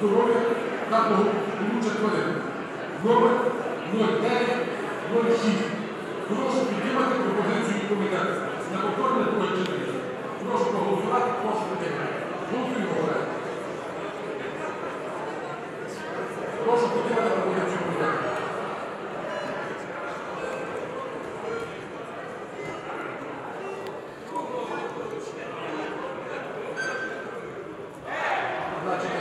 здоров'я та благополуччя тварин номер 0906 Прошу підтримати пропозицію комітету на повторне друге читання. Прошу проголосувати, прошу підтримати. Голосуємо, колеги. Прошу підтримати пропозицію комітету. Значить,